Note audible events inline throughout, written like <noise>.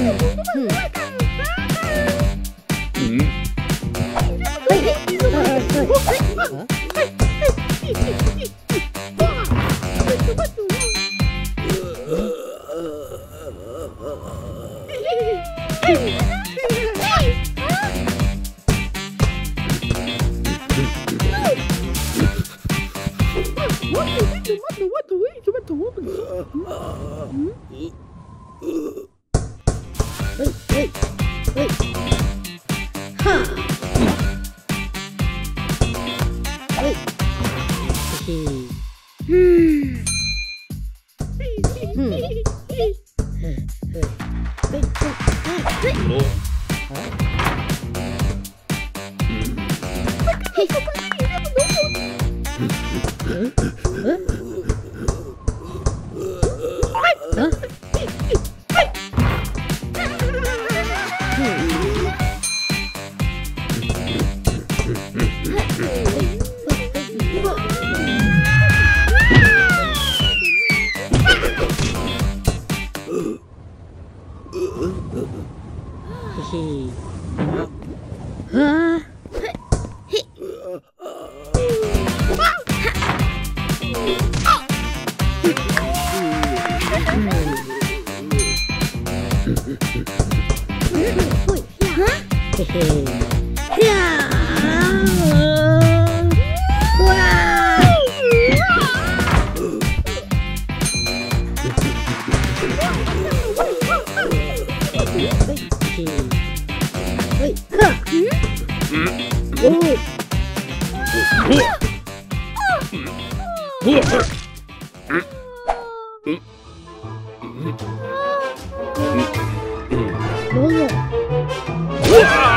What the what the what the what the what the what the what the はいうん。嘿嘿，啊，嘿，啊，嘿，啊，嘿嘿，啊，嘿嘿。はいかん。おおうわ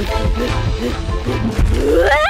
Uh-huh. <laughs>